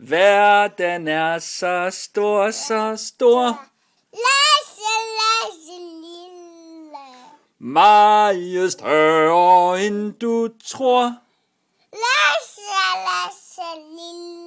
Verden er så stor, så stor. Lasse, Lasse, lille. Meget større end du tror. Lasse, Lasse, lille.